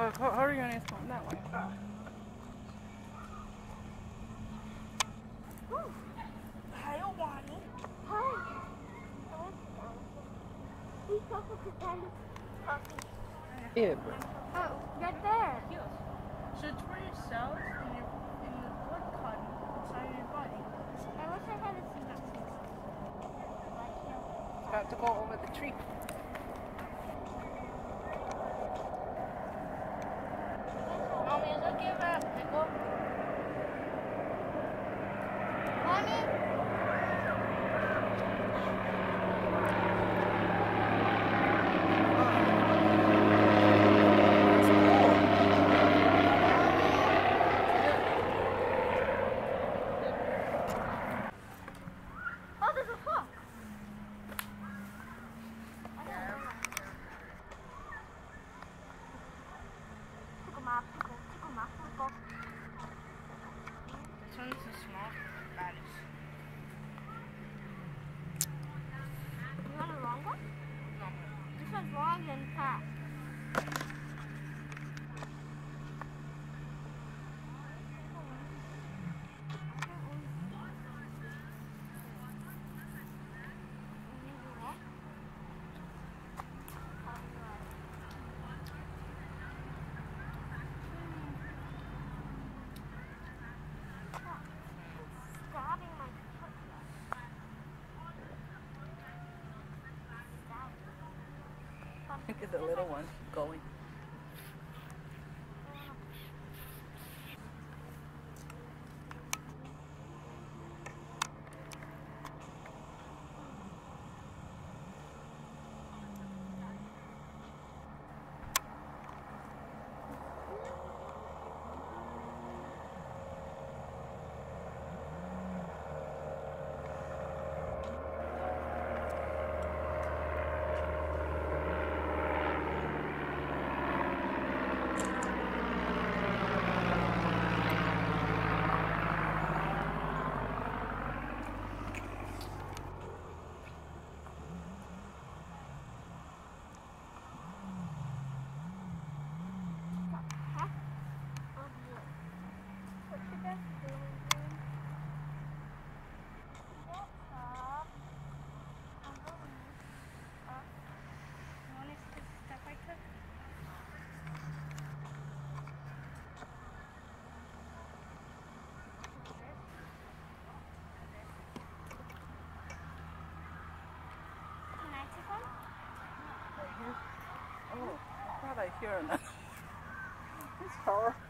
How, how are you going to come that way? Yeah, bro. Oh, right there. So it's for yourself cells and your and your blood clot inside your body. I wish I had a seatbelt. I'm About to go over the tree. Look at the little one. I hear now. it's horrible.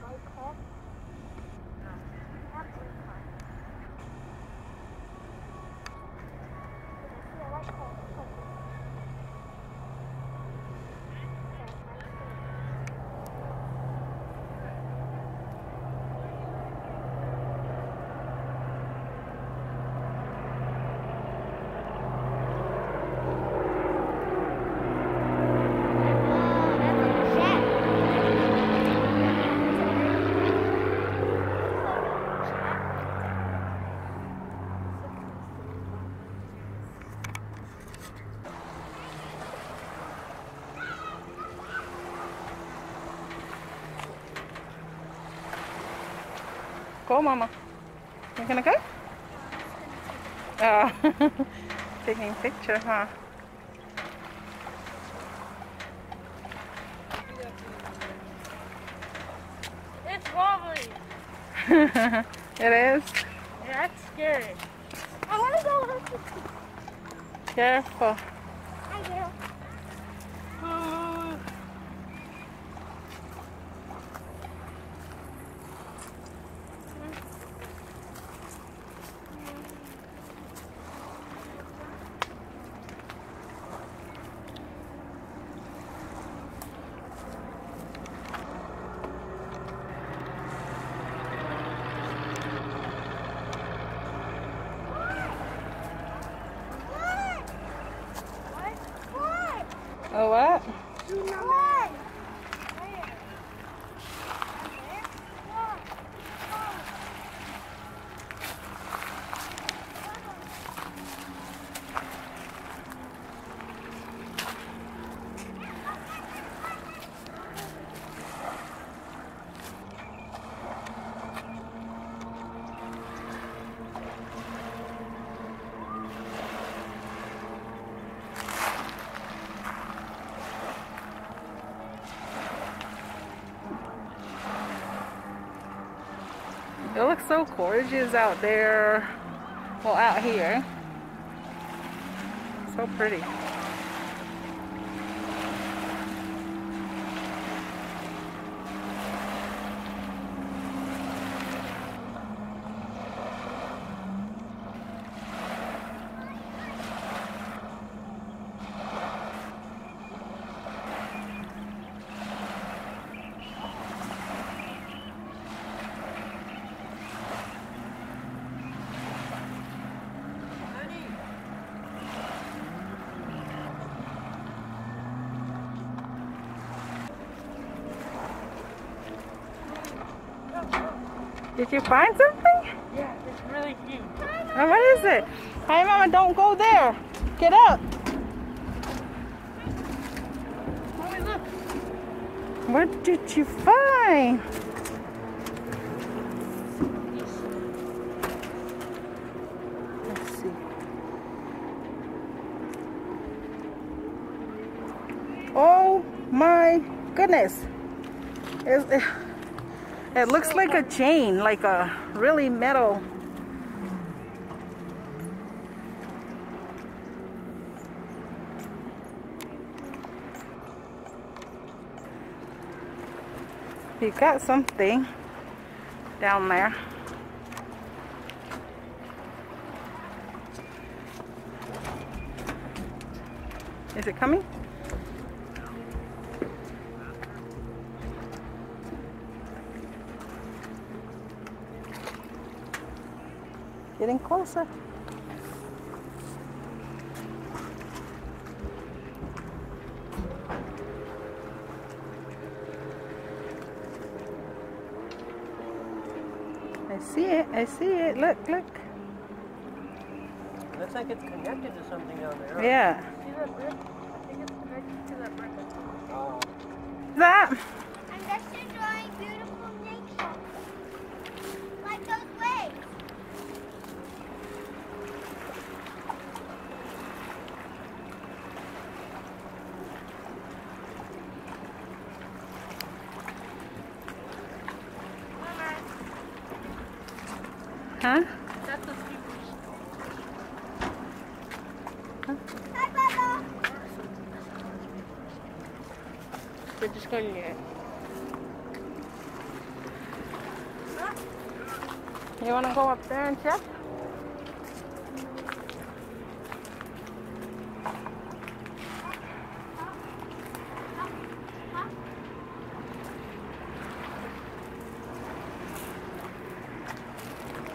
Bye. Go, Mama. You gonna go? Oh, taking picture, huh? It's wobbly. it is. That's scary. I want to go. Careful. It looks so gorgeous out there. Well, out here. So pretty. Did you find something? yeah, it's really cute. Oh, what is it? Hey, Mama, don't go there. Get up. Mommy, look. What did you find? Let's see. Oh my goodness. It, it, it looks like a chain, like a really metal. You got something down there. Is it coming? Getting closer. I see it. I see it. Look, look. Looks like it's connected to something down there. Yeah. See that brick? I think it's connected to that brick. Oh. That. I'm just enjoying beautiful nature. Like those waves. Huh? That's the speakers. Hi, Baba. We're just going near it. You want to go up there and check?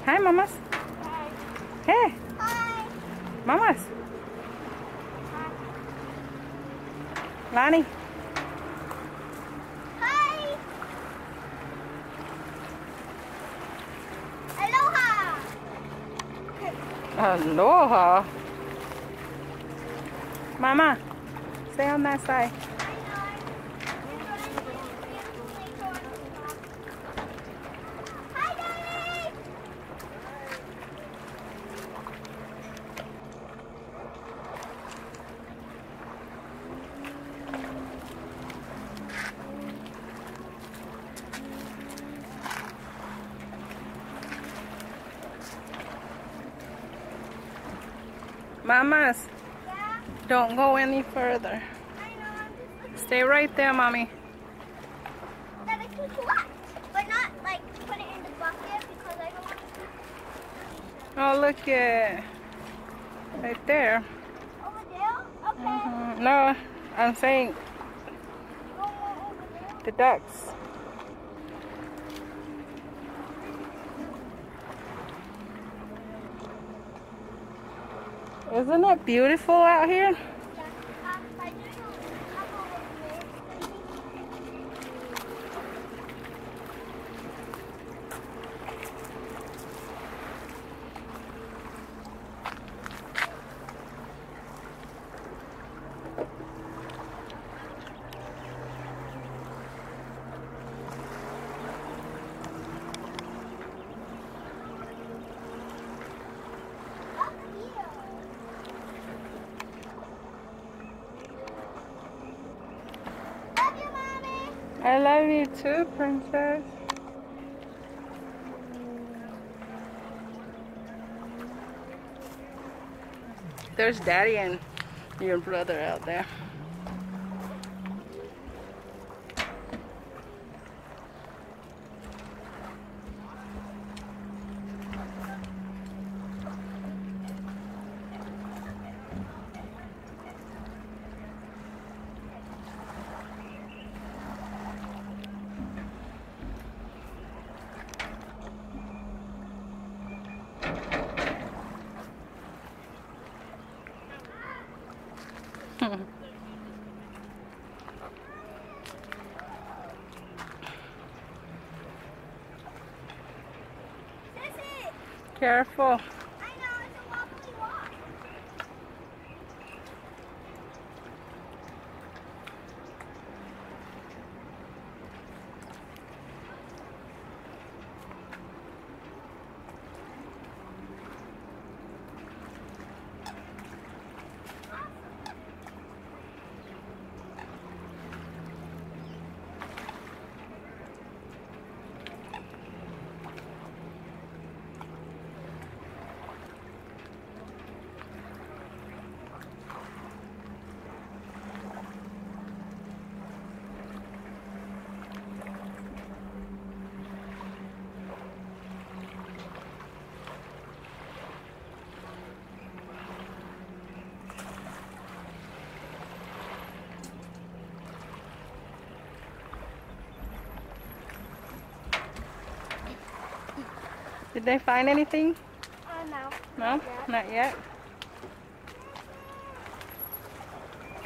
Hi, mamas. Hi. Hey, Hi. mamas. Lonnie. Aloha. Mama, stay on that side. I know. Enjoying beautiful nature. Hi, Daddy. Mamas, Yeah, don't go any further. I know. I'm just looking Stay right there, mommy. that I can collect, but not like put it in the bucket because I don't want to. Oh, look at right there. Over there? Okay. Mhm. No, I'm saying Go more over there. the ducks. Isn't it beautiful out here? Yeah. Um, I do know a couple of ways. Up here. Love you, mommy. I love you too, princess. There's daddy and your brother out there. Did they find anything? Oh no. No, yet. not yet.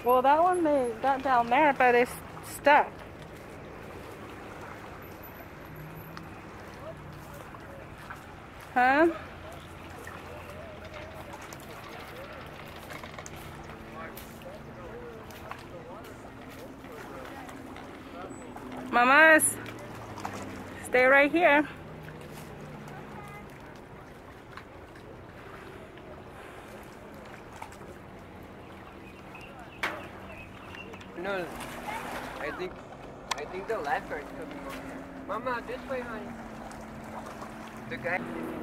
Well, that one they got down there, but it's stuck. Huh? Mamas, stay right here. No, I think, I over. Mama, this way, honey. The guy.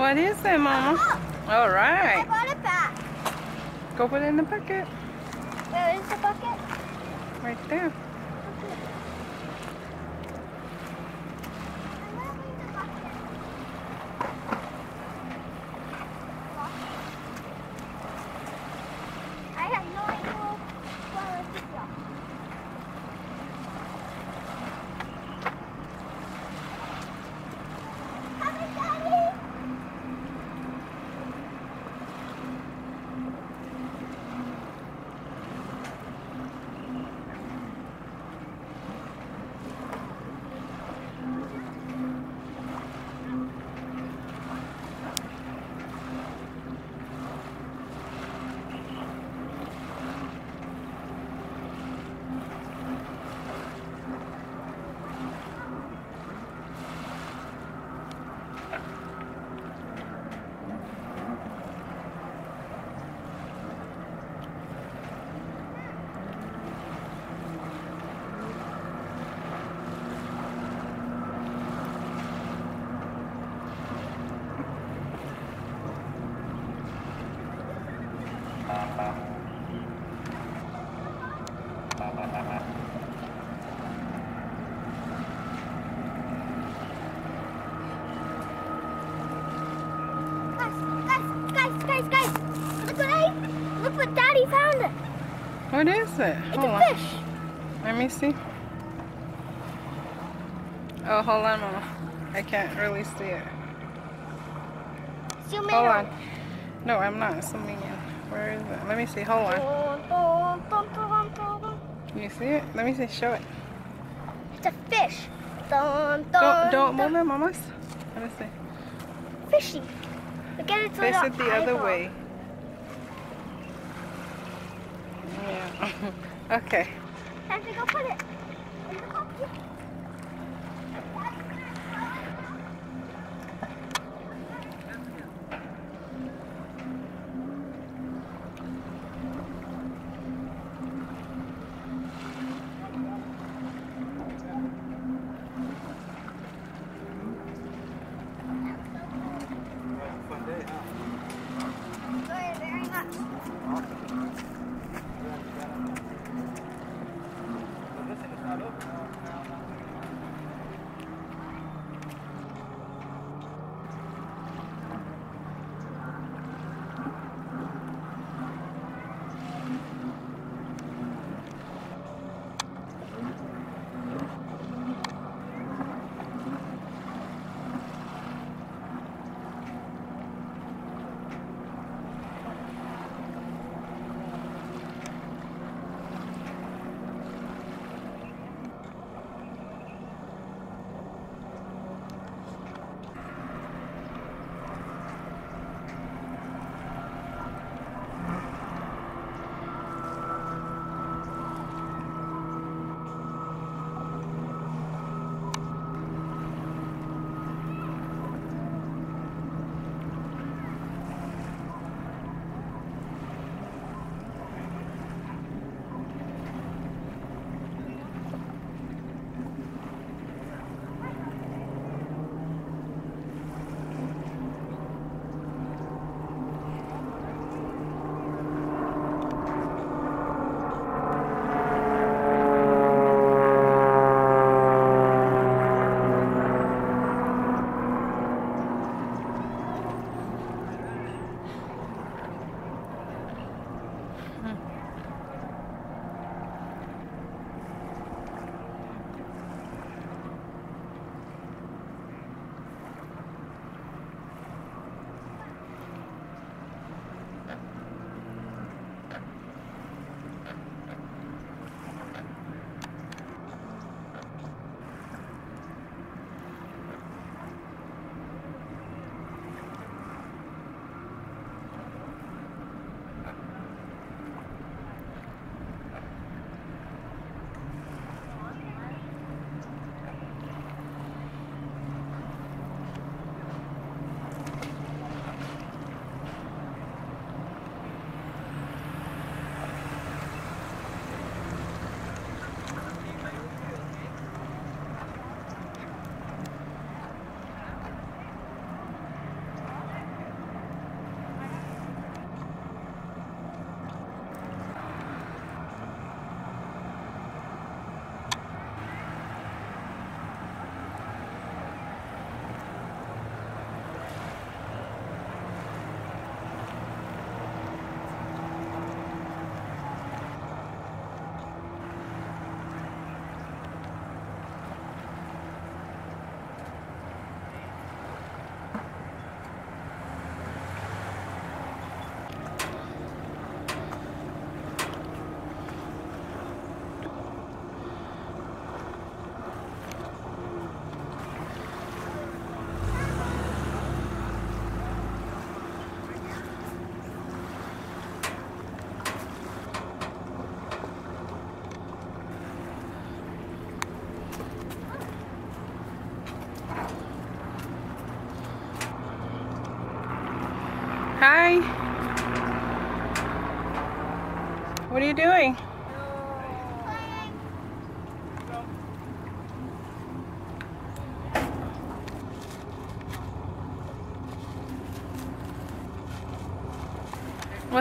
What is it, Mama? Oh, All right. I brought it back. Go put it in the bucket. Where is the bucket? Right there. I'm gonna bring the bucket. I have no idea where it is. Come in, Daddy. Guys, guys, guys, guys, guys. Look what I, look what Daddy found. What is it? It's Hold a on. fish. Let me see. Oh, hold on, Mama. I can't really see it. Zoom in Hold on. No, I'm not zooming in. Where is it? Let me see. Hold on. Dun, dun, dun, dun, dun. Can you see it? Let me see. Show it. It's a fish. Dun, Don't don't dun. move it, mamas. Let me see. Fishy. Look at its Face it the other way. Yeah. Okay. Time to go put it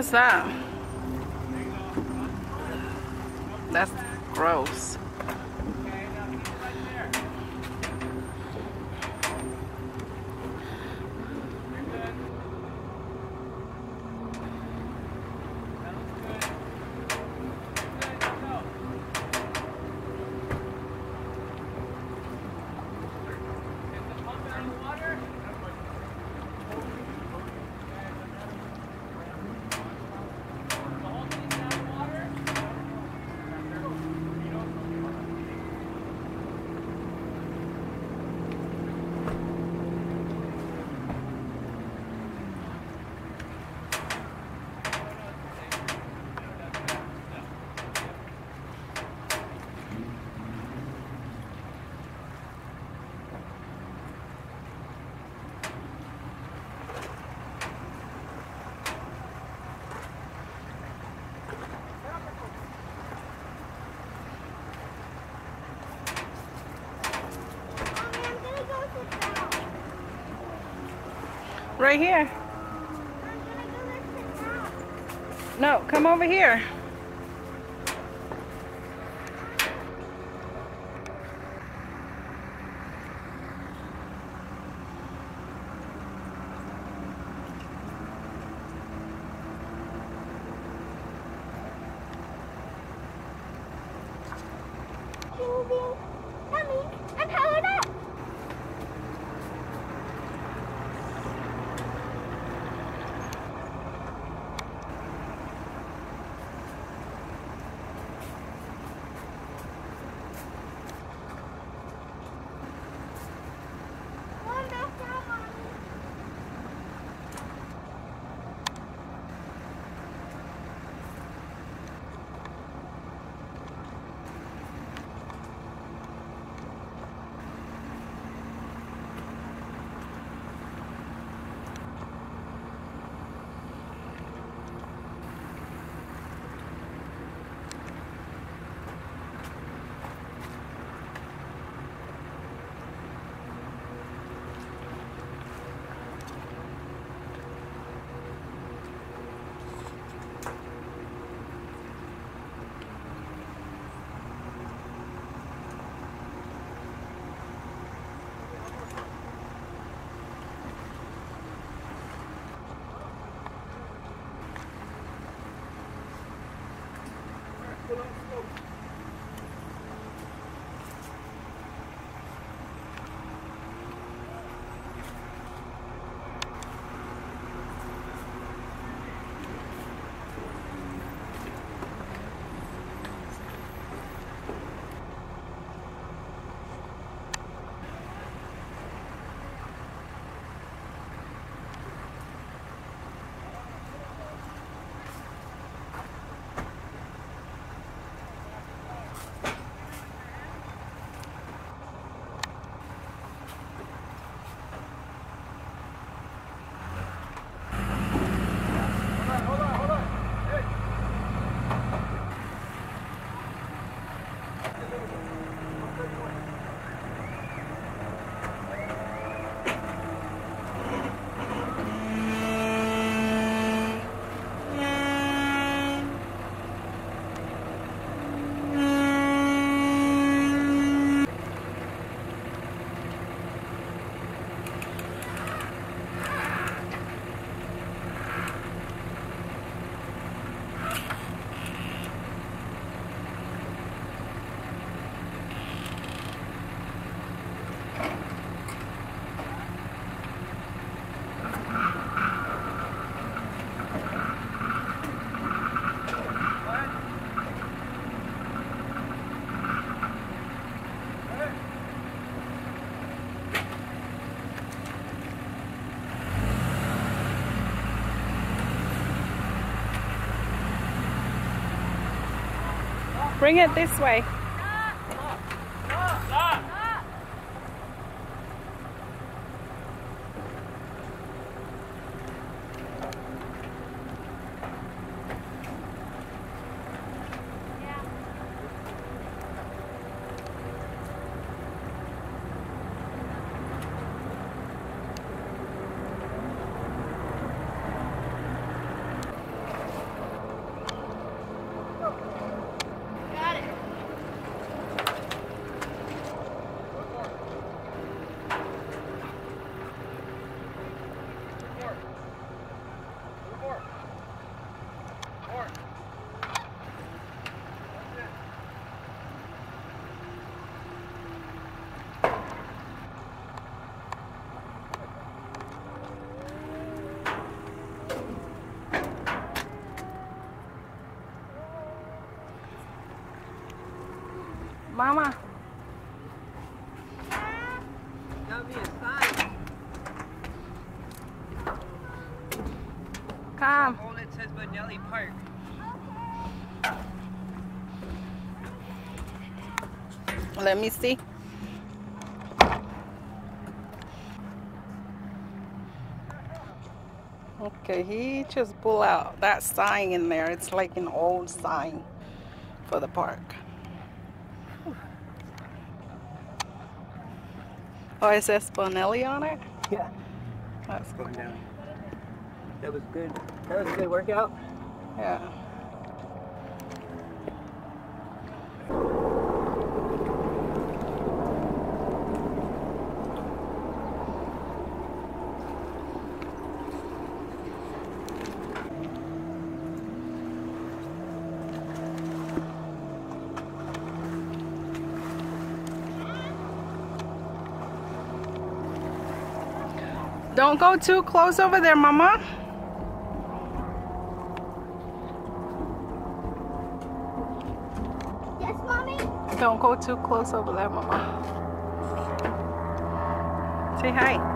What's that? That's gross. Mommy, I'm gonna go sit down. Right here. No, come over here. Bring it this way. Mama, come. Oh, that says Bonelli Park. Let me see. Okay, he just pulled out that sign in there. It's like an old sign for the park. Oh, says Bonelli on it? Yeah. That's cool. Going down. That was good. That was a good workout. Yeah. Don't go too close over there, Mama. Yes, mommy? Don't go too close over there, Mama. Say hi.